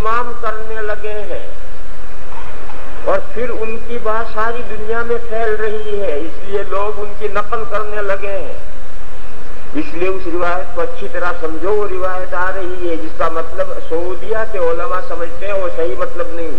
इमाम करने लगे हैं और फिर उनकी बात सारी दुनिया में फैल रही है इसलिए लोग उनकी नकल करने लगे हैं इसलिए उस रिवायत को अच्छी तरह समझो वो रिवायत आ रही है जिसका मतलब सऊदिया के ओलमा समझते हैं वो सही मतलब नहीं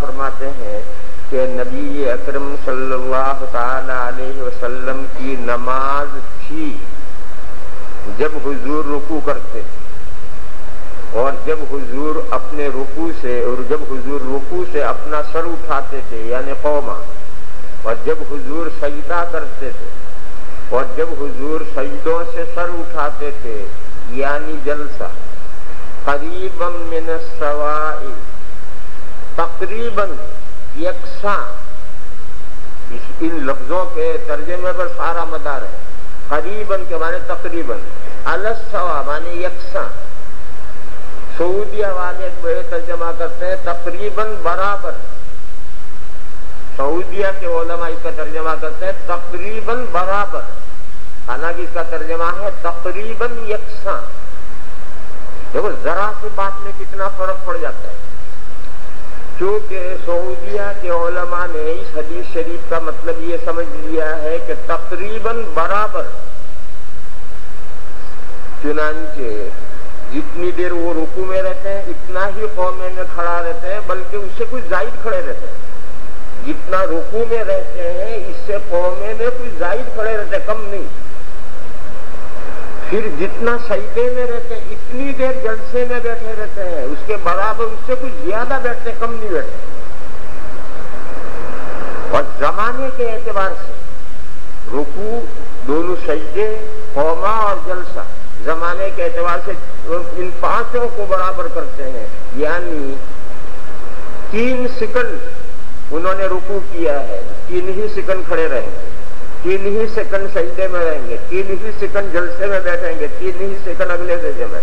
फरमाते हैं कि नबी अकरम सल्लल्लाहु अलैहि वसल्लम की नमाज थी जब हुजूर रुकू करते थे और जब हुजूर अपने रुकू से और जब हुजूर रुकू से अपना सर उठाते थे यानी कौमा और जब हुजूर सजदा करते थे और जब हुजूर सजदों से सर उठाते थे, यानी जलसा, करीबन मिन सवाई, तकरीबन यकसा इन लफ्जों के तर्जमे पर सारा मदार है, करीबन के माने तकरीबन, अलसवा माने यकसा। सऊदिया वाले बड़े तर्जमा करते हैं, तकरीबन बराबर। सऊदिया के ओलमा इसका तर्जमा करते हैं, तकरीबन बराबर। हालाँकि इसका तर्जमा है, तकरीबन यकसा। देखो, जरा सी बात में कितना फ़र्क पड़ जाता है। क्योंकि सऊदिया के ओलमा ने इस हदीस शरीफ का मतलब ये समझ लिया है कि तकरीबन बराबर चुनाचे जितनी देर वो रुकू में रहते हैं, इतना ही कौमे में खड़ा रहते हैं, बल्कि उससे कुछ जायद खड़े रहते हैं। जितना रुकू में रहते हैं, इससे कौमे में कुछ जायद खड़े रहते हैं, कम नहीं। फिर जितना सईदे में रहते हैं, इतनी देर जलसे में बैठे रहते हैं, उसके बराबर उससे कुछ ज़्यादा बैठते, कम नहीं बैठते। और जमाने के एतबार से, रुकू, दोनों सजदे कौमा और जलसा, जमाने के एतबार से इन पाँचों को बराबर करते हैं। यानी तीन सेकंड उन्होंने रुकू किया है, तीन ही सेकंड खड़े रहेंगे तीन ही सेकंड सजदे में रहेंगे, तीन ही सेकंड जलसे में बैठेंगे, तीन ही सेकंड अगले सजदे में।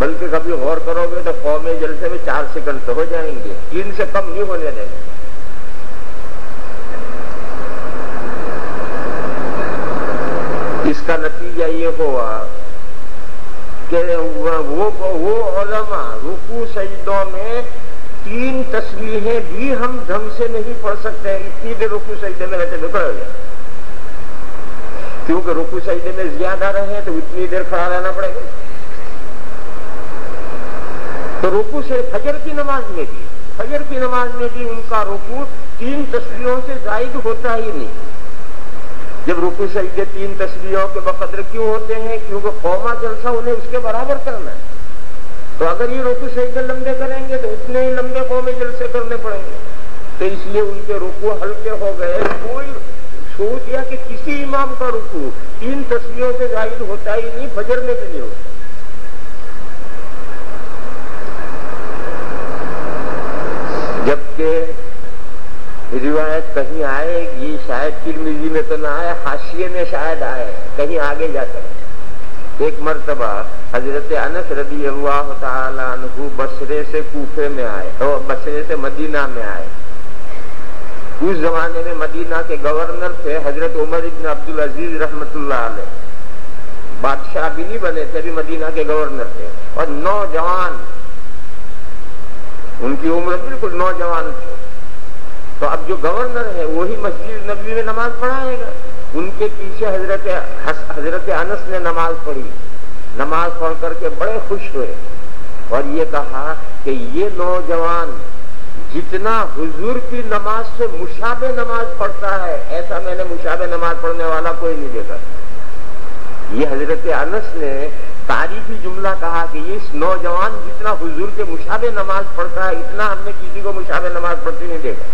बल्कि कभी गौर करोगे तो कौमे जलसे में चार सेकंड तो हो जाएँगे, तीन से कम नहीं होने देंगे। इसका नतीजा ये हुआ कि वो वो ओलमा रुकू सजदों में तीन तस्वीरें भी हम ढंग से नहीं पढ़ सकते, इतनी देर रुकू सजदे में रहते बिगड़ गए। क्योंकि रुकू सजदे में ज़्यादा रहे तो इतनी देर खड़ा रहना पड़ेगा। तो रुकू से फजर की नमाज़ में भी फजर की नमाज़ में भी उनका रुकू तीन तस्वीरों से जायद होता ही नहीं। जब रुकू सजदे तीन तस्वीरों के बकदर क्यों होते हैं? क्योंकि कौमा जलसा उन्हें उसके बराबर करना है। तो अगर ये रुकू सजदे लंबे करेंगे तो उतने ही लंबे कौमे जलसे करने पड़ेंगे। तो इसलिए उनके रुकू हल्के हो गए, कोई सोच दिया कि किसी इमाम का रुकू। तीन तस्वीरों से ज़ाहिर होता ही नहीं फजर में भी नहीं होता। जबकि रिवायत कहीं आएगी शायद तिरमिजी में तो ना आए, हाशिए में शायद आए, कहीं आगे जाकर एक मरतबा हज़रत अनस रदी अल्लाह तु बसरे से कूफे में आए, और बसरे से मदीना में आए। उस जमाने में मदीना के गवर्नर थे हज़रत उमर इब्न अब्दुल अज़ीज़ रहमतुल्लाह बादशाह भी नहीं बने, थे अभी मदीना के गवर्नर थे। और नौजवान, उनकी उम्र बिल्कुल नौजवान थे। तो अब जो गवर्नर है, वही मस्जिद नबी में नमाज़ पढ़ाएगा। उनके पीछे हज़रत हज़रत अनस ने नमाज़ पढ़ी। नमाज़ पढ़ करके बड़े खुश हुए। और ये कहा कि ये नौजवान जितना हुजूर की नमाज़ से मुशाबे नमाज़ पढ़ता है, ऐसा मैंने मुशाबे नमाज़ पढ़ने वाला कोई नहीं देखा। ये हज़रत अनस ने तारीफी जुमला कहा कि इस नौजवान जितना हुजूर के मुशाबे नमाज़ पढ़ता है, इतना हमने किसी को मुशाबे नमाज़ पढ़ते नहीं देखा।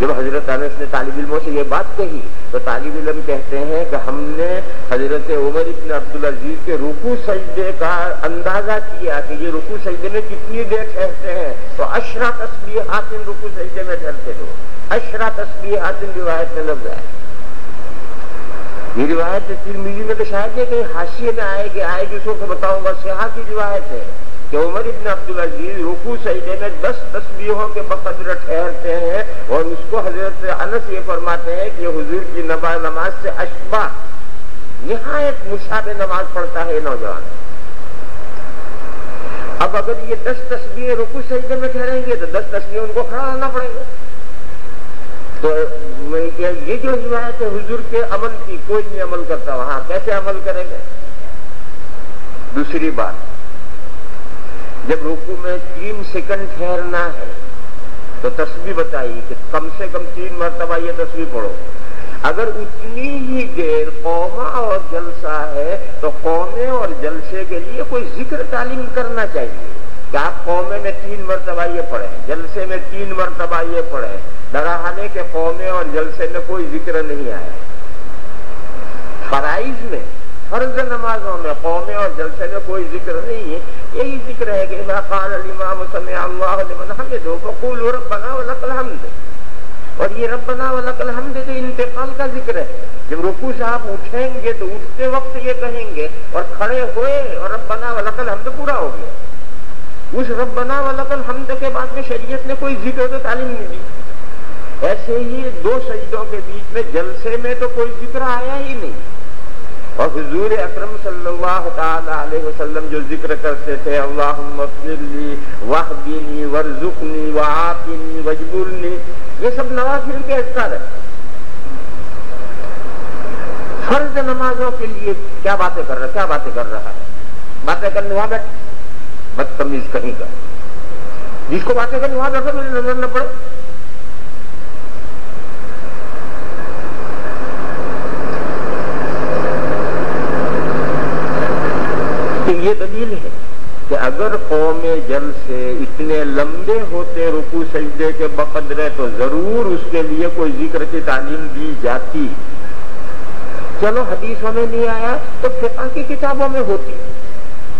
जब हज़रत अनस ने तालिब इलमों से ये बात कही तो तालिब इलम कहते हैं कि हमने हज़रत उमर इब्न अब्दुल अज़ीज़ के रुकू सजदे का अंदाज़ा किया कि ये रुकू सजदे में कितनी देर ठहरते हैं। तो अशरा तस्वीर हासिन रुकू सजदे में ठहरते हो अशरा तस्वीर हासिन रिवायत में लग गया। ये रिवायत तिरमिजी में तो शायद नहीं कहीं हाशिए में आएगी आएगी, उसको बताऊँगा। सिहा की रिवायत है कि उमर इब्न अब्दुल अज़ीज़ रुकू सईदे में दस तस्वीरों के बकदर ठहरते हैं और उसको हज़रत अनस ये फरमाते हैं कि हुजूर की नमाज़ नमाज़ से अशबा। निहायत मुशाबे नमाज़ पढ़ता है नौजवान। अब अगर ये दस तस्वीरें रुकू सईदे में ठहरेंगे तो दस तस्वीरें उनको खड़ा रहना पड़ेगा। तो ये जो रिवायत है हुजूर के अमल की, कोई नहीं अमल करता वहाँ। कैसे अमल करेंगे? दूसरी बात, जब रुकू में तीन सेकंड ठहरना है तो तस्वीर बताइए कि कम से कम तीन मरतबा ये तस्वीर पढ़ो। अगर उतनी ही देर कौमा और जलसा है तो कौमे और जलसे के लिए कोई ज़िक्र तालीम करना चाहिए। कि आप कौमे में तीन मरतबा ये पढ़े? जलसे में तीन मरतबा ये पढ़े। दराहाने के कौमे और जलसे में कोई ज़िक्र नहीं आया फराइज में, फ़र्ज़ नमाजों में कौमे और जलसे में कोई ज़िक्र नहीं है। यही ज़िक्र है कि इमाम और ये रबना वलकल हम तो इंतकाल का ज़िक्र है, जब रुकू से आप उठेंगे तो उठते वक्त ये कहेंगे, और खड़े हुए और रबना वाला कल हम तो पूरा हो गया। उस रबना वाला कल हमद के बाद में शरीयत ने कोई ज़िक्र तो तालीम नहीं दी। ऐसे ही दो शहीदों के बीच में जलसे में तो कोई ज़िक्र आया ही नहीं। और हजूर अक्रम वसल्लम जो ज़िक्र करते थे अल्लाहली वाफिनी वजबुरनी, ये सब नवाफिल के अजकार है। फ़र्ज़ नमाजों के लिए क्या बातें कर रहा, क्या बातें कर रहा है? बातें करने वहाँ बैठ, बदतमीज कहीं का? जिसको बातें करने वहाँ बैठो, मुझे नज़र न पड़े ये दलील है कि अगर कौम जल से इतने लंबे होते रुकू सजदे के बकदरे तो ज़रूर उसके लिए कोई ज़िक्र की तालीम दी जाती। चलो हदीसों में नहीं आया तो फिका की किताबों में होती।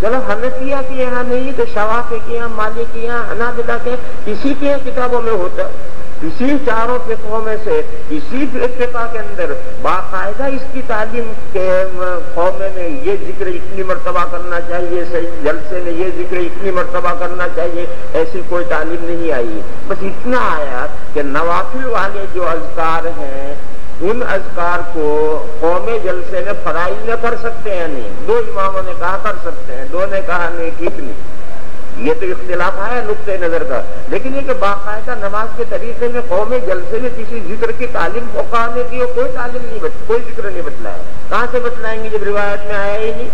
चलो हनफिया के यहाँ नहीं तो शवाफे के यहाँ मालिक के यहाँ अनाबिला के, किसी के किताबों में होता। इसी चारों फिकों में से, इसी फिका के अंदर बाकायदा इसकी तालीम के कौमे में ये ज़िक्र इतनी मरतबा करना चाहिए जलसे में ये ज़िक्र इतनी मरतबा करना चाहिए, ऐसी कोई तालीम नहीं आई। बस इतना आया कि नवाफिल वाले जो अजकार हैं, उन अजकार को कौमे जलसे में फराई न कर सकते हैं नहीं? दो इमामों ने कहा, कर सकते हैं, दो ने कहा, नहीं, ठीक नहीं। ये तो इख्तिलाफ आया नुकते नज़र का। लेकिन ये कि बाकायदा नमाज़ के तरीके में कौमे जलसे में किसी ज़िक्र की तालीम पकाने की कोई तालीम नहीं बच कोई ज़िक्र नहीं बतलाया। कहाँ से बतलाएँगे जब रिवायत में आया ही नहीं?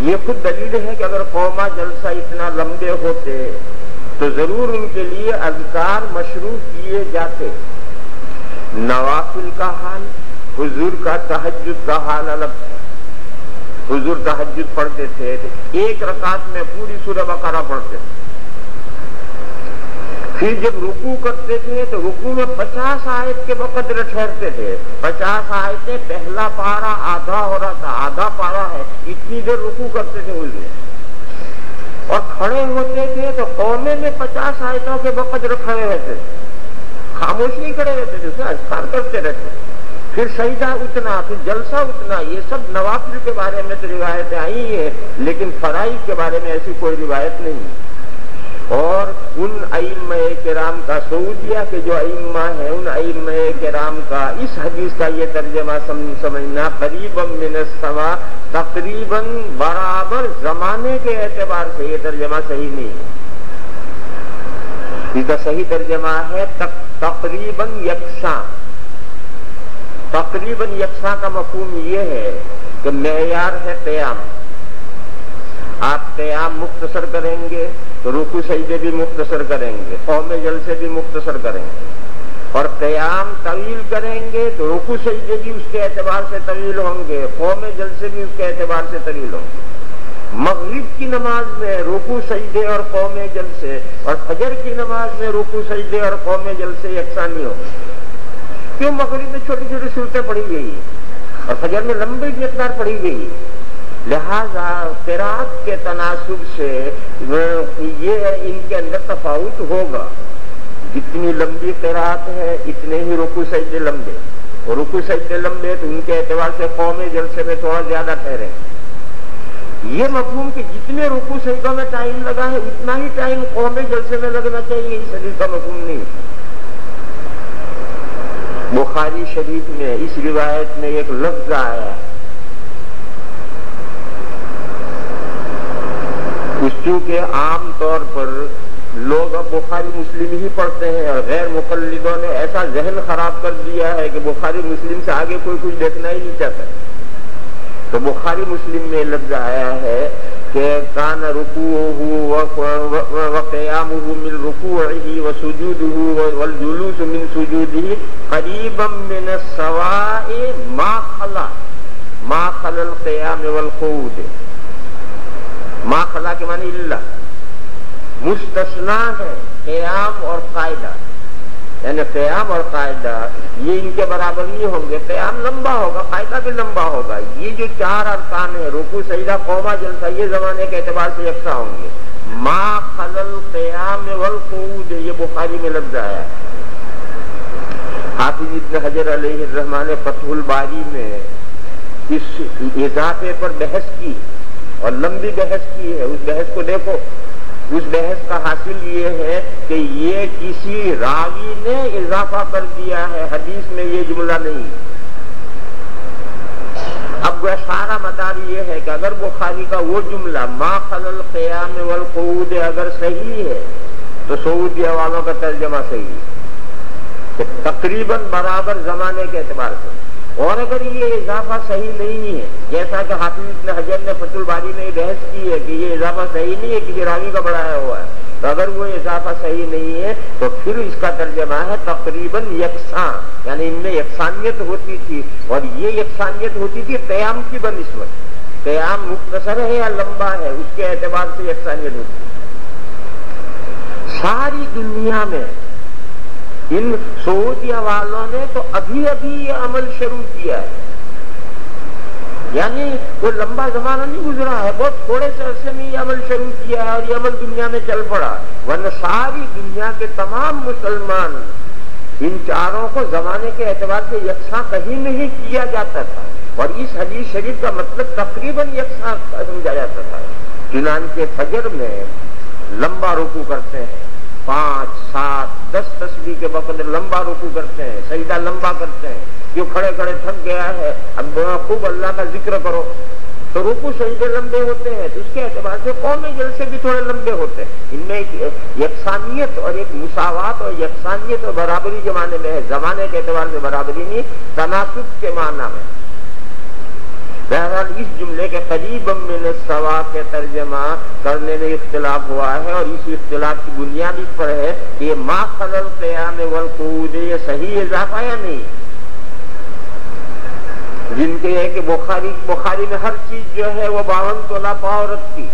ये खुद दलील है कि अगर कौमा जलसा इतना लंबे होते तो ज़रूर उनके लिए अजकार मशरू किए जाते। नवाफिल का हाल, हुजूर का तहजद का हाल अलग। हुजूर तहजद पढ़ते थे एक रकात में पूरी सूर्य बकारा पढ़ते थे। फिर जब रुकू करते थे तो रुकू में पचास आयत के बकदर ठहरते थे। पचास आयतें, पहला पारा आधा हो रहा था, आधा पारा है, इतनी देर रुकू करते थे हुजूर। और खड़े होते थे तो कौमे में पचास आयतों के बकदर खड़े रहते खामोश नहीं खड़े रहते थे, उसका करते रहते फिर सईदा उतना फिर जलसा उतना ये सब नवाफिल के बारे में तो रिवायतें आई है लेकिन फराई के बारे में ऐसी कोई रिवायत नहीं। और उन अम के राम का सऊदिया के जो अम्मा है उन अम के राम का इस हदीस का ये तर्जमा समझना करीबन मिनसमा तकरीबन बराबर जमाने के एतबार से ये तर्जमा सही नहीं है। इसका सही तर्जमा है तक, तकरीबन यकसा। तकरीबन यकसा का मफहूम ये है कि मैार है कयाम। आप कयाम मुख्तसर करेंगे तो रुकू सईदे भी मुख्तसर करेंगे, कौम जल से भी मुख्तसर करेंगे। और कयाम तवील करेंगे तो रुकू सईदे भी उसके एतबार से तवील होंगे, कौम जल से भी उसके एतबार से तवील होंगे। मगरब की नमाज़ में रुकू सईदे और कौम जल से और फजर की नमाज़ में रुकू सईदे और कौम जल से यकसा नहीं होंगे। क्यों मगरिब में छोटी छोटी सूरतें पड़ी गई? और फजर में लंबी मकदार पड़ी गई। लिहाजा किरात के तनासुब से ये इनके अंदर तफावत होगा। जितनी लंबी किरात है, इतने ही रुकू सजदे लंबे। और रुकू सजदे लंबे तो उनके एतबार से कौमे जलसे में थोड़ा ज़्यादा ठहरे। ये मफहूम कि जितने रुकू सजदों में टाइम लगा है, उतना ही टाइम कौमे जलसे में लगना चाहिए, इस हदीस का मफहूम नहीं। बुखारी शरीफ में, इस रिवायत में एक लफ्ज आया चूँकि आम तौर पर लोग अब बुखारी मुस्लिम ही पढ़ते हैं और गैर मुकलदों ने ऐसा जहन खराब कर दिया है कि बुखारी मुस्लिम से आगे कोई कुछ देखना ही नहीं चाहता। तो बुखारी मुस्लिम में लफ्ज आया है कि कान रुकू वक़याम मिन रुकू व सुजूद वल जुलूस मिन सुजूद करीबम मिन सवाए मा खला। मा खलल क़याम वल क़ूद मा खला के माने मुस्तस्ना है, क़याम और कायदा। यानी क़याम और कायदा, ये इनके बराबर नहीं होंगे। क़याम लंबा होगा, कायदा भी लंबा होगा। ये जो चार अरकान है, रुकू, सईदा, कौमा, जलसा, ये जमाने के एतबार से यकसा होंगे। मा खलल क़याम वल कूद ये बुखारी में लफ्ज आया। हाफिज इब्न हजर रहमान फतहुल बारी में इस इजाफे पर बहस की और लंबी बहस की है। उस बहस को देखो। उस बहस का हासिल ये है कि ये किसी रावी ने इजाफा कर दिया है। हदीस में ये जुमला नहीं। अब वह सारा मदार ये है कि अगर बुखारी का वो जुमला, मा खलल क़याम वल कूद अगर सही है तो सऊदिया वालों का तर्जमा सही। है तकरीबन बराबर जमाने के एतबार से। और अगर ये इजाफा सही नहीं है, जैसा कि हाफिज हजर ने फतुल बारी में बहस की है कि ये इजाफा सही नहीं है किसी रावी का बढ़ाया हुआ है। तो अगर वो इजाफा सही नहीं है तो फिर इसका तर्जमा है तकरीबन यकसा, यानी इनमें यकसानियत होती थी। और ये यकसानियत होती थी कयाम की बनस्बत। कयाम मुख्तसर है या लंबा है, उसके एतबार से यकसानियत होती है। सारी दुनिया में इन सऊदिया वालों ने तो अभी अभी ये अमल शुरू किया है। यानी वो लंबा जमाना नहीं गुजरा है, बहुत थोड़े से अरसे में ये अमल शुरू किया है और ये अमल दुनिया में चल पड़ा वरना सारी दुनिया के तमाम मुसलमान इन चारों को जमाने के एतबार से यकसा कहीं नहीं किया जाता था। और इस हदीस शरीफ का मतलब तकरीबन यकसा समझा जाता था। चुनान के फजर में लंबा रुकू करते हैं, पाँच, सात दस तस्वीर के वक्त लंबा रुकू करते हैं, सईदा लंबा करते हैं। जो खड़े खड़े थक गया है, अब खूब अल्लाह का ज़िक्र करो। तो रुकू सईदे लंबे होते हैं तो उसके एतबार से कौमी जलसे भी थोड़े लंबे होते हैं। इनमें एक यकसानियत और एक मुसावत और यकसानियत और बराबरी जमाने में है, जमाने के एतबार से बराबरी नहीं तनासुब के माना में। बहरहाल इस जुमले के करीब में सवा के तर्जमा करने में इख्तलाफ हुआ है और इस इख्तलाफ की बुनियाद इस पर है कि ये माँ खलल कयाम वल कूद ये सही इजाफा या नहीं? जिनके है कि बुखारी बुखारी में हर चीज़ जो है वो बावन तोला पाव रखती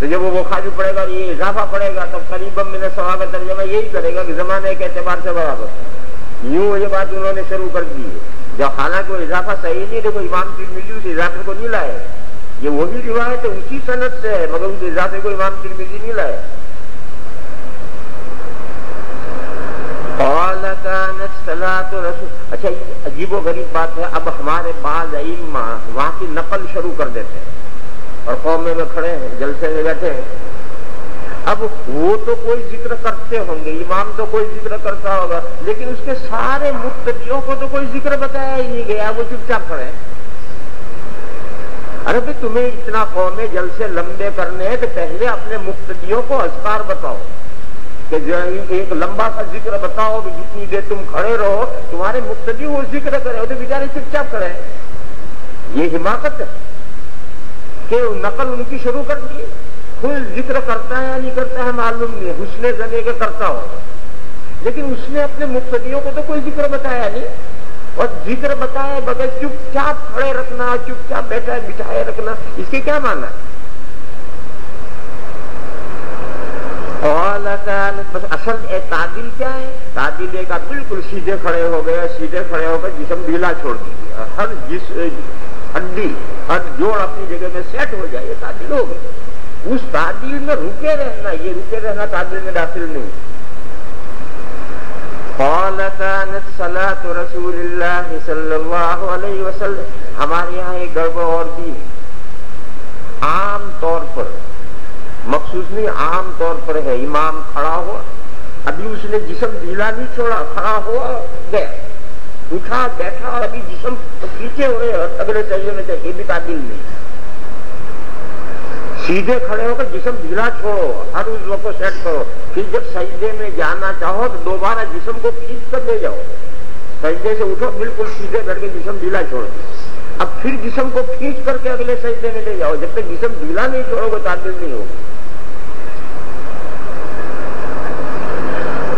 तो जब वो बुखारी पड़ेगा और ये इजाफा पड़ेगा तो करीबम में सवा का तर्जमा यही करेगा कि जमाने के एतबार से बराबर। यूँ ये बात उन्होंने शुरू कर दी है। जब हालाँकि वो इजाफा सही नहीं देखो इमाम तिरमिजी उस इजाफे को नहीं लाए। ये वही रिवायत है उसी सनत से है मगर उस इजाफे को इमाम तिरमिजी नहीं लाए। अच्छा अजीबो गरीब बात है अब हमारे बाज वहाँ की नकल शुरू कर देते हैं और कौमे में खड़े हैं जलसे में बैठे हैं अब वो तो कोई ज़िक्र करते होंगे, इमाम तो कोई ज़िक्र करता होगा, लेकिन उसके सारे मुक्तियों को तो कोई ज़िक्र बताया ही नहीं गया, वो चुपचाप खड़े अरे भाई, तुम्हें इतना कौमे जल से लंबे करने हैं तो पहले अपने मुक्तियों को अस्कार बताओ। कि एक लंबा सा ज़िक्र बताओ जितनी देर तुम खड़े रहो, तुम्हारे मुक्तदी वो ज़िक्र करे तो बेचारे चुपचाप खड़े ये हिमाकत है, कि नकल उनकी शुरू कर दी। खुद ज़िक्र करता है या नहीं करता है, मालूम नहीं हुसने जने के करता होगा लेकिन उसने अपने मुक्तदियों को तो कोई ज़िक्र बताया नहीं। और ज़िक्र बताए बगैर चुपचाप खड़े रखना चुपचाप बैठा बिठाए रखना, इसके क्या माना है? बस असल तादिल क्या है? तादिल एक बिल्कुल सीधे खड़े हो गए, सीधे खड़े हो गए, जिसम ढीला छोड़ दीजिए। हर जिस हड्डी हर जोड़ अपनी जगह में सेट हो जाए तादिल हो गए। उस तादिल में रुके रहना, ये रुके रहना तादिल में दाखिल नहीं। हमारे यहाँ एक गड़बड़ और भी आम तौर पर, मखसूस नहीं, आम तौर पर है। इमाम खड़ा हुआ। अभी उसने जिसम ढीला नहीं छोड़ा, खड़ा हुआ, गया। उठा, बैठा और अभी जिसम पीछे हुए और तगड़े चाहिए ये भी काबिल नहीं सीधे खड़े होकर जिसम ढीला छोड़ो हर उस को सेट करो फिर जब सजदे में जाना चाहो तो दोबारा जिसम को खींच कर ले जाओ सजदे से उठो बिल्कुल सीधे करके जिसम ढीला छोड़ अब फिर जिसम को खींच करके अगले सजदे में ले जाओ जब तक जिसम ढीला नहीं छोड़ोगे ताबिल नहीं होगी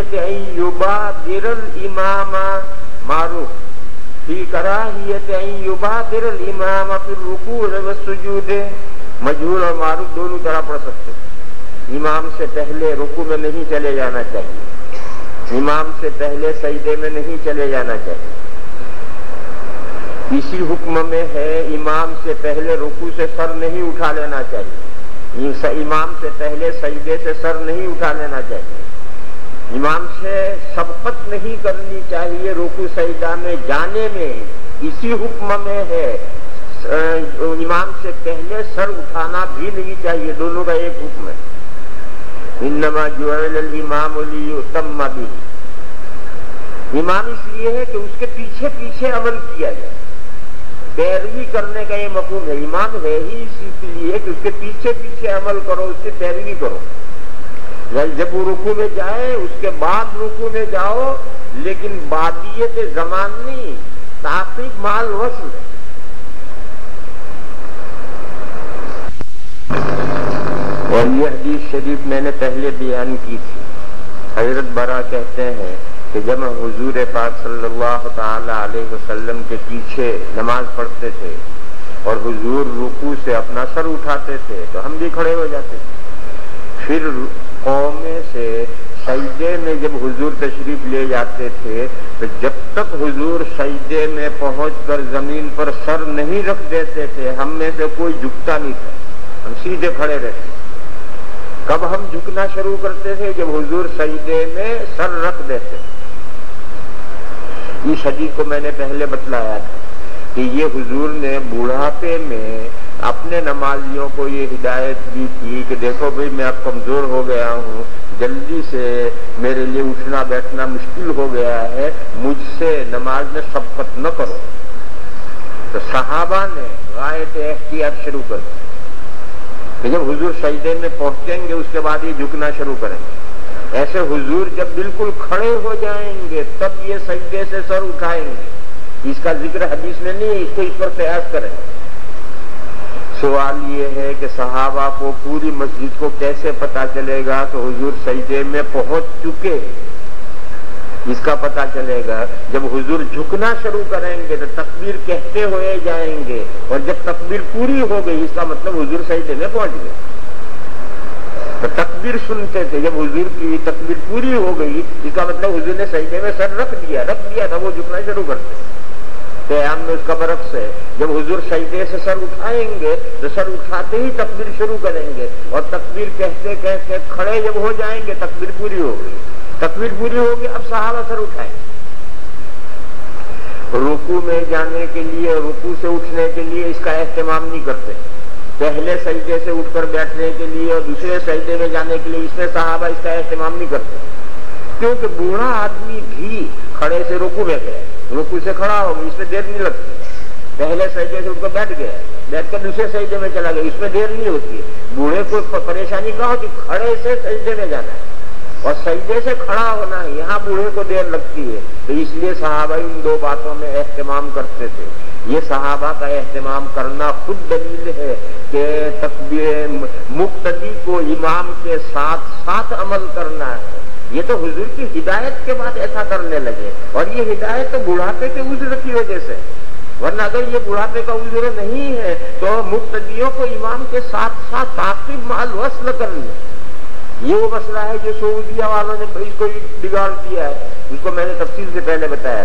છે કે रुकू व सुजूद और मारू दोनों तरह पढ़ सकते इमाम से पहले रुकू में नहीं चले जाना चाहिए इमाम से पहले सईदे में नहीं चले जाना चाहिए इसी हुक्म में है इमाम से पहले रुकू से सर नहीं उठा लेना चाहिए इमाम से पहले सईदे से सर नहीं उठा लेना चाहिए। इमाम से सबकत नहीं करनी चाहिए रुकू सईदा में, जाने में। इसी हुक्म में है। इमाम से पहले सर उठाना भी नहीं चाहिए, दोनों का एक हुक्म है। इनमा इन्नमा इमाम भी इमाम इसलिए है कि उसके पीछे पीछे अमल किया जाए। पैरवी करने का ये मकूम है। इमाम है ही इसलिए कि उसके पीछे पीछे अमल करो, उससे पैरवी करो। जब वो रुकू में जाए, उसके बाद रुकू में जाओ, लेकिन बादियत जमान नहीं माल वसल और ये हदीस शरीफ मैंने पहले बयान की थी। हज़रत बरा कहते हैं कि जब हम हुजूर पाक सल्लल्लाहु अलैहि वसल्लम के पीछे नमाज़ पढ़ते थे और हुजूर रुकू से अपना सर उठाते थे तो हम भी खड़े हो जाते थे। फिर कौमे से सईदे में जब हुजूर तशरीफ़ ले जाते थे तो जब तक हुजूर सईदे में पहुंचकर ज़मीन पर सर नहीं रख देते थे, हम में से कोई झुकता नहीं था। हम सीधे खड़े रहते कब हम झुकना शुरू करते थे? जब हुजूर सईदे में सर रख देते इस हदीस को मैंने पहले बतलाया था कि ये हुजूर ने बुढ़ापे में अपने नमाजियों को ये हिदायत दी थी कि देखो भाई, मैं अब कमज़ोर हो गया हूँ, जल्दी से मेरे लिए उठना बैठना मुश्किल हो गया है, मुझसे नमाज़ में सबकत न करो। तो सहाबा ने गायत एहतियात शुरू कर दी। कि जब हुजूर सजदे में पहुँचेंगे, उसके बाद ही झुकना शुरू करेंगे। ऐसे हुजूर जब बिल्कुल खड़े हो जाएँगे, तब ये सजदे से सर उठाएँगे। इसका ज़िक्र हदीस में नहीं है, इसको इस पर प्रयास करें सवाल ये है कि सहाबा को पूरी मस्जिद को कैसे पता चलेगा कि हुजूर सजदे में पहुँच चुके इसका पता चलेगा। जब हुजूर झुकना शुरू करेंगे तो तकबीर कहते हुए जाएँगे और जब तकबीर पूरी हो गई, इसका मतलब हुजूर सजदे में पहुँच गए। तो तकबीर सुनते थे। जब हुजूर की तकबीर पूरी हो गई, इसका मतलब हुजूर ने सजदे में सर रख दिया रख दिया था, वो झुकना शुरू करते। कयाम में उसका बरक्स है। जब हुजूर सजदे से सर उठाएँगे तो सर उठाते ही तकबीर शुरू करेंगे। और तकबीर कहते कहते खड़े जब हो जाएँगे, तकबीर पूरी हो गई। तकबीर पूरी होगी अब सहाबा सर उठाए। रुकू में जाने के लिए, रुकू से उठने के लिए इसका एहतमाम नहीं करते। पहले सजदे से उठकर बैठने के लिए और दूसरे सजदे में जाने के लिए इसमें सहाबा इसका एहतमाम नहीं करते। क्योंकि बूढ़ा आदमी भी खड़े से रुकू में गए रुकू से खड़ा हो, इसमें देर नहीं लगती। पहले सजदे से उठकर बैठ गया, बैठ कर दूसरे सजदे में चला गया, इसमें देर नहीं होती। है बूढ़े को परेशानी कहा होती? खड़े से सजदे में जाना है। और सजदे से खड़ा होना, यहाँ बूढ़े को देर लगती है। तो इसलिए साहबा इन दो बातों में एहतमाम करते थे। ये सहाबा का एहतमाम करना खुद दलील है कि तकबीर मुक्तदी को इमाम के साथ साथ अमल करना है। ये तो हुजूर की हिदायत के बाद ऐसा करने लगे। और ये हिदायत तो बुढ़ापे के उज्र की वजह से। वरना अगर ये बुढ़ापे का उज्र नहीं है तो मुक्तियों को इमाम के साथ साथ ताकिब माल वसल करनी। ये वो मसला है जो सऊदिया वालों ने इसको बिगाड़ दिया है। उसको मैंने तफसील से पहले बताया।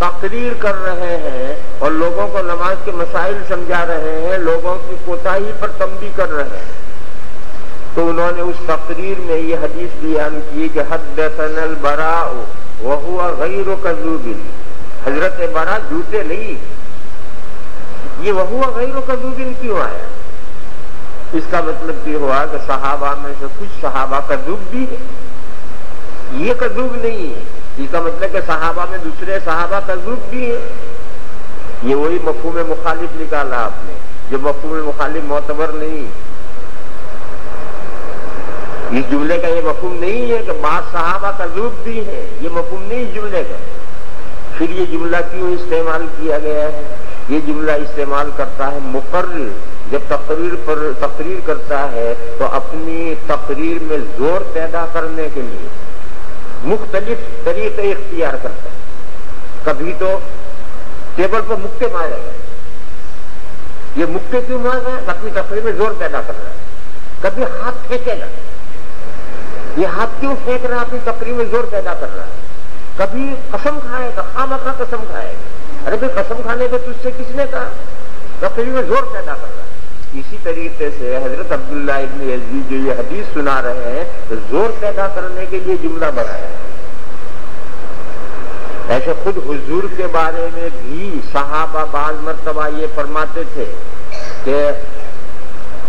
तकरीर कर रहे हैं और लोगों को नमाज़ के मसाइल समझा रहे हैं, लोगों की कोताही पर तंबी कर रहे हैं। तो उन्होंने उस तकरीर में ये हदीस बयान की कि हदल बरा वह गैर कजूबिन। हज़रत बरा जूते नहीं। ये वह हुआ गैर कजूबिन क्यों आया इसका मतलब ये हुआ कि सहाबा में से कुछ सहाबा कजूब भी है। ये कजूब नहीं है। इसका मतलब कि सहाबा में दूसरे सहाबा का ग्रुप भी है। ये वही मफहूम मुखालिफ निकाला आपने, जो मफहूम मुखालिफ मोतबर नहीं। इस जुमले का ये मफहूम नहीं है कि बाद सहाबा का ग्रुप भी है, ये मफहूम नहीं जुमले का। फिर ये जुमला क्यों इस्तेमाल किया गया है? ये जुमला इस्तेमाल करता है मुकर्र जब तकरीर पर, तकरीर करता है तो अपनी तकरीर में ज़ोर पैदा करने के लिए। मुख्तलिफ़ तरीके इख्तियार करता है। कभी तो टेबल पर मुक्के मारेगा ये मुक्के क्यों मार रहा है? अपनी तकरीर में ज़ोर पैदा कर रहा है। कभी हाथ फेंकेगा ये हाथ क्यों फेंक रहा है? अपनी तकरीर में ज़ोर पैदा कर रहा है। कभी कसम खाएगा खाम का कसम खाएगा अरे भाई, कसम खाने को तुझसे किसने कहा? तकरीर में ज़ोर पैदा कर रहा है। इसी तरीके से हज़रत अब्दुल्ला इब्न यजीद जो ये हदीस सुना रहे हैं तो ज़ोर पैदा करने के लिए जुमला बनाया ऐसे खुद हुजूर के बारे में भी सहाबा बाज मरतबा ये फरमाते थे कि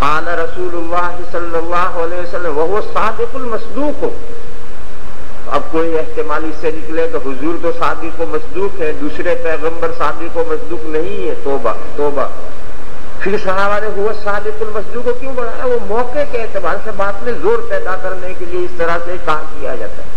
आला रसूल वसल्लम वह सादिकुल मसदूक। हो अब कोई एहतमाल इससे निकले तो हुजूर तो सादिक को मसदूक है, दूसरे पैगंबर सादिक को मसदूक नहीं है, तोबा तोबा। फिर सहाबा ने हुआ सादिकुल मस्जू को क्यों बढ़ाया वो मौके के एतबार से बात में जोर पैदा करने के लिए इस तरह से कहा किया जाता है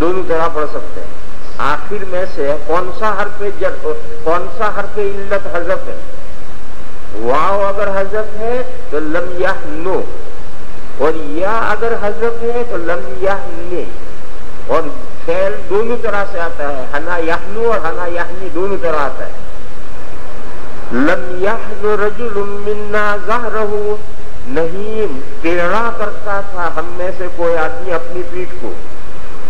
दोनों तरह पढ़ सकते हैं आखिर में से कौन सा हरफ जर कौन सा हरफ इल्लत हजफ है? वाव अगर हजफ है तो लम याह नो और या अगर हजफ है तो लम याह ने और फैल दोनों तरह से आता है, हना याहनु और हना याहनी दोनों तरह आता है। लम याहनु रजुल मिन्ना जहरहू। नहीं टेढ़ा करता था हम में से कोई आदमी अपनी पीठ को।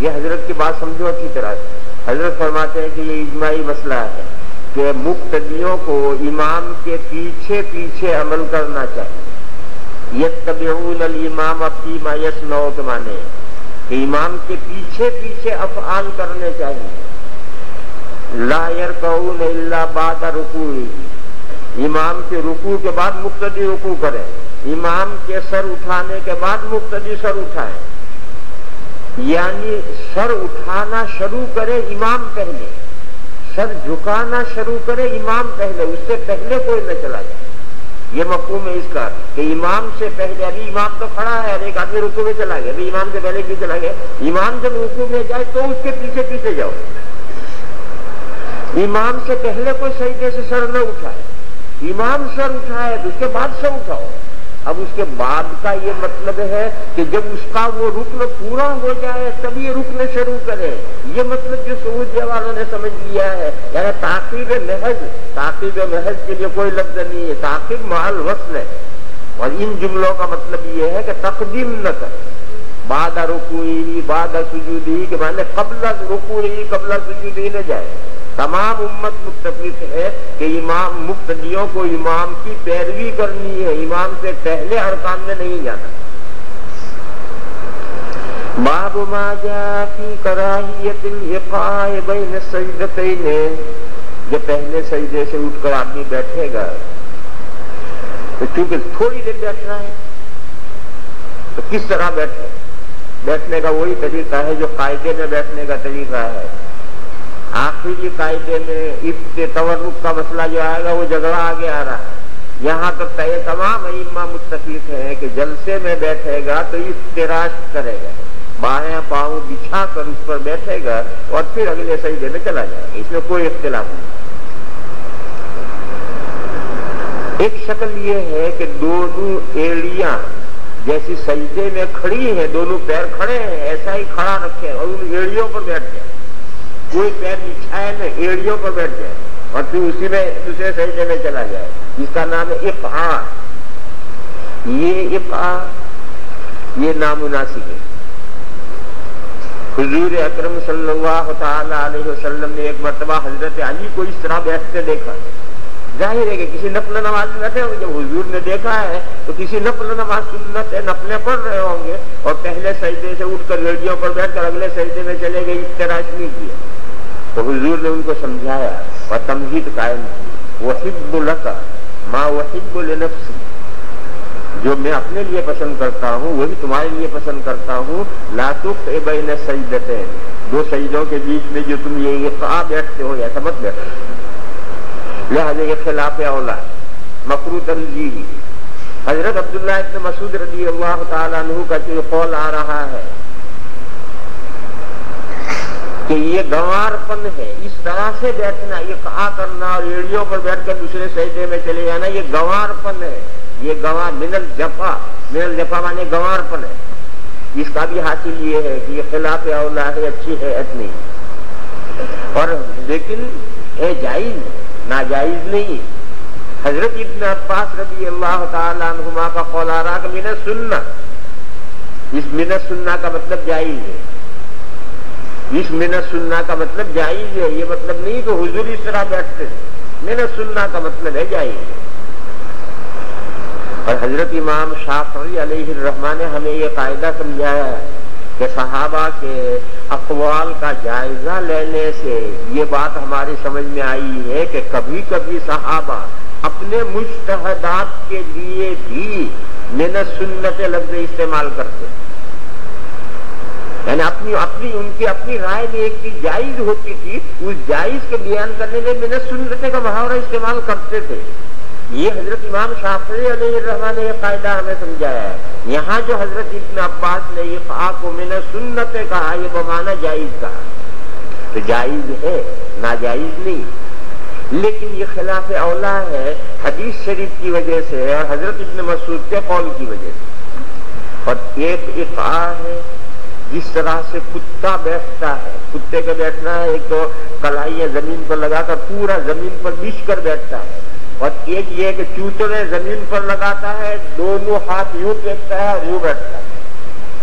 ये हजरत की बात समझो अच्छी तरह हजरत फरमाते हैं कि ये इजमाही मसला है कि मुक्तदियों को इमाम के पीछे पीछे अमल करना चाहिए ये तबीन इमाम अपीमा यस नौ के माने कि इमाम के पीछे पीछे अफआल करने चाहिए लायर कऊन इल्ला बाद रुकू इमाम के रुकू के बाद मुक्तदी रुकू करें। इमाम के सर उठाने के बाद मुक्तदी सर उठाए। यानी सर उठाना शुरू करे इमाम पहले। सर झुकाना शुरू करे इमाम पहले। उससे पहले कोई न चला जाए। ये मकूम है इसका। कि इमाम से पहले अभी इमाम तो खड़ा है, और एक आदमी रुकू में चला गया। अभी इमाम से पहले क्यों चला गया? इमाम जब रुकू में जाए तो उसके पीछे पीछे जाओ। इमाम से पहले कोई सही से सर न उठाए। इमाम सर उठाए तो उसके बाद से उठाओ अब उसके बाद का ये मतलब है कि जब उसका वो रुकन पूरा हो जाए तभी रुकने शुरू करे। ये मतलब जो सऊदिया वालों ने समझ लिया है, यानी ताकीब महज ताकीब महज के लिए कोई लफ्ज नहीं है, ताकीब माल वसल है। और इन जुमलों का मतलब ये है कि तकदीम न कर। बादा रुकुई बादा सुजूदी के माने कबला रुकुई कबला सुजूदी न जाए। तमाम उम्मत मुतफिक है कि इमाम मुक्तदियों को इमाम की पैरवी करनी है। इमाम से पहले हर काम में नहीं जाना। बाब माजा की कराहियत सजदतैन। जब पहले सजदे से उठकर आदमी बैठेगा। तो चूँकि थोड़ी देर बैठना है तो किस तरह बैठे? बैठने का वही तरीका है जो कायदे में बैठने का तरीका है। आखिरी कायदे में इफ्ते तवरुक का मसला जो आएगा, वो झगड़ा आगे आ रहा है। यहाँ तो ये तमाम इम्मा मुतफिक है कि जलसे में बैठेगा तो इफ्तराश करेगा। बाया पाँव बिछा कर उस पर बैठेगा और फिर अगले सजदे में चला जाएगा। इसमें कोई इख्तलाफ नहीं। एक शक्ल ये है कि दोनों एड़िया जैसी सजदे में खड़ी है, दोनों पैर खड़े हैं, ऐसा ही खड़ा रखे और उन एड़ियों पर बैठ जाए कोई पैर बिछाए न एड़ियों पर बैठ जाए और फिर उसी में दूसरे सजदे में चला जाए। इसका नाम है इफ़ा ये इफ़ा ये नामुनासिक है। हजूर अक्रम वसल्लम ने एक मरतबा हज़रत अली को इस तरह बैठते देखा। ज़ाहिर है कि किसी नफल नमाज़ में बैठे होंगे। जब हुजूर ने देखा है तो किसी नफल नमाज़ सुन्नत है नफले पढ़ रहे होंगे और पहले सजदे से उठकर रेडियो पर बैठकर अगले सजदे में चले गए। इस तरह नहीं किया। तो हुजूर ने उनको समझाया, और तमहीद कायम की। वहिब्बुलका माँ वहिब्बुल नफ्सी जो मैं अपने लिए पसंद करता हूँ, वही तुम्हारे लिए पसंद करता हूँ। लातुक बेन सजदते दो सजदों के बीच में जो तुम ये कहा बैठते हो, ऐसा मत बैठो। लिहाजा ये खिलाफ औला मकरू तंजी हज़रत अब्दुल्ला इब्न मसूद रदी अल्लाह तु का जो कौल आ रहा है कि ये गंवारपन है। इस तरह से बैठना, ये कहा करना और एड़ियों पर बैठकर दूसरे सजदे में चले जाना, ये गंवारपन है। ये गंवा, मिनल जफा मिनल जफा माने गंवारपन है। इसका भी हासिल ये है कि ये खिलाफ अवला है, अच्छी है इतनी और लेकिन है जायज़, नाजायज नहीं। हज़रत इब्न अब्बास रबी अल्लाह तुमा का कौल आ रहा कि मिनत सुन्ना। इस मिनत सुन्ना का मतलब जायज़ है। इस मिनत सुनना का मतलब जायज़ है। ये मतलब नहीं कि हुजूर इस तरह बैठते मिनत सुनना का मतलब है जायज़ है और हज़रत इमाम शाफी रहमान ने हमें ये कायदा समझाया कि सहाबा के अकवाल का जायजा लेने से ये बात हमारी समझ में आई है कि कभी कभी सहाबा अपने मुश्तहदात के लिए भी मिनत सुन्नत लफ्ज इस्तेमाल करते हैं। यानी अपनी अपनी उनकी अपनी राय में एक चीज़ जायज़ होती थी, उस जायज़ के बयान करने में मैंने सुनते का मुहावरा इस्तेमाल करते थे। ये हज़रत इमाम शाफी रहमान ने यह कायदा हमें समझाया है। यहाँ जो हज़रत इब्न अब्बास ने ये को मैंने सुन्नत कहा, ये बमाना जायज़ कहा। तो जायज़ है, नाजायज नहीं। लेकिन ये खिलाफ औला है, हदीस शरीफ की वजह से और हज़रत इब्न मसूद के कौल की वजह से। और एक इका है जिस तरह से कुत्ता बैठता है, कुत्ते का बैठना है, एक तो कलाइया ज़मीन पर लगाकर पूरा ज़मीन पर बिछ कर बैठता है। और एक ये कि चूतरे ज़मीन पर लगाता है, दोनों हाथ यूँ फेंकता है और यूँ बैठता है।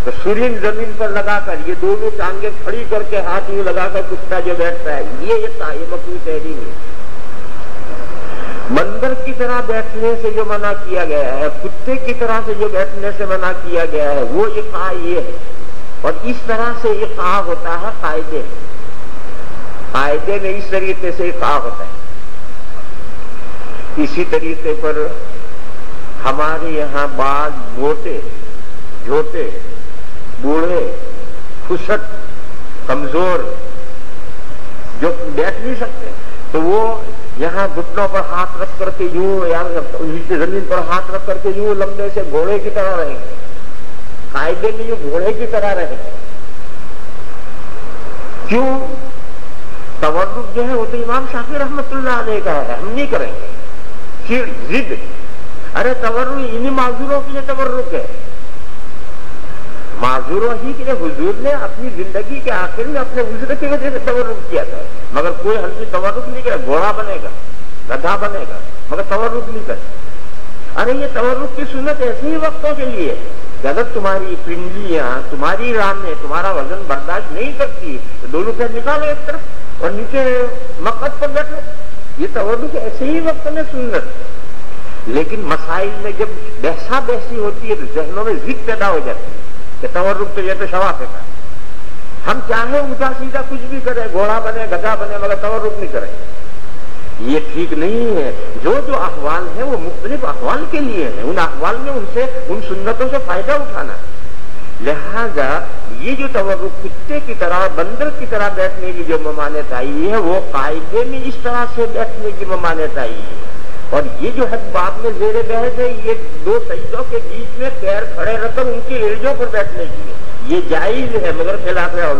तो सूर्य ज़मीन पर लगाकर, ये दोनों टांगे खड़ी करके हाथ यूँ लगाकर कुत्ता जो बैठता है, ये ये मकू तहरी है बंदर की तरह बैठने से जो मना किया गया है, कुत्ते की तरह से जो बैठने से मना किया गया है, वो ये कहा ये है। और इस तरह से कहा होता है कायदे। कायदे में इस तरीके से कहा होता है। इसी तरीके पर हमारे यहाँ बाल मोटे झोटे बूढ़े, खुशक, कमज़ोर, जो बैठ नहीं सकते तो वो यहाँ घुटनों पर हाथ रख करके यूँ या ज़मीन पर हाथ रख करके यूँ लंबे से घोड़े की तरह रहेंगे। कायदे में यूँ घोड़े की तरह रहे। क्यों? तवर्रुक जो है वो तो इमाम शाफी रहमतुल्लाह अलैह का है, हम नहीं करेंगे। फिर जिद। अरे तवर्रु इन्हीं माजूरों के लिए तवर्रुक है? माजूरों ही के लिए हुजूर ने अपनी ज़िंदगी के आखिर में अपने उजर की वजह से तवर्रुक किया था। मगर कोई हल्की तवर्रुक नहीं करे घोड़ा बनेगा? गधा बनेगा? मगर तवर्रुक नहीं करे अरे ये तवर्रुक की सुनत ऐसे ही वक्तों के लिए अगर तुम्हारी पिंडलियाँ तुम्हारी रामें तुम्हारा वज़न बर्दाश्त नहीं करती। तो दोनों पैर निकालो एक तरफ़ और नीचे मक्कत पर बैठो। ये तवर्रुक ऐसे ही वक्त में सुन्नत लेकिन मसाइल में जब बहसा बहसी होती है तो जहनों में जिद पैदा हो जाती है कि तवर्रुक तो यह तो शवा है। हम चाहे उल्टा सीधा कुछ भी करें, घोड़ा बने, गधा बने, मगर तवर्रुक नहीं करें। ये ठीक नहीं है। जो जो अहवाल है, वो मुख्तलिफ़ अहवाल के लिए है। उन अहवाल में उनसे, उन सुन्नतों से फ़ायदा उठाना। लिहाजा, ये जो तवर्रुक कुत्ते की तरह, बंदर की तरह बैठने की जो ममानत आई है, वो कायदे में इस तरह से बैठने की ममानत आई है। और ये जो हद बाप में जेरे बहस है, ये दो सईदों के बीच में पैर खड़े रखकर उनकी एड़ियों पर बैठने की है। ये जायज़ है, मगर खिलाफ है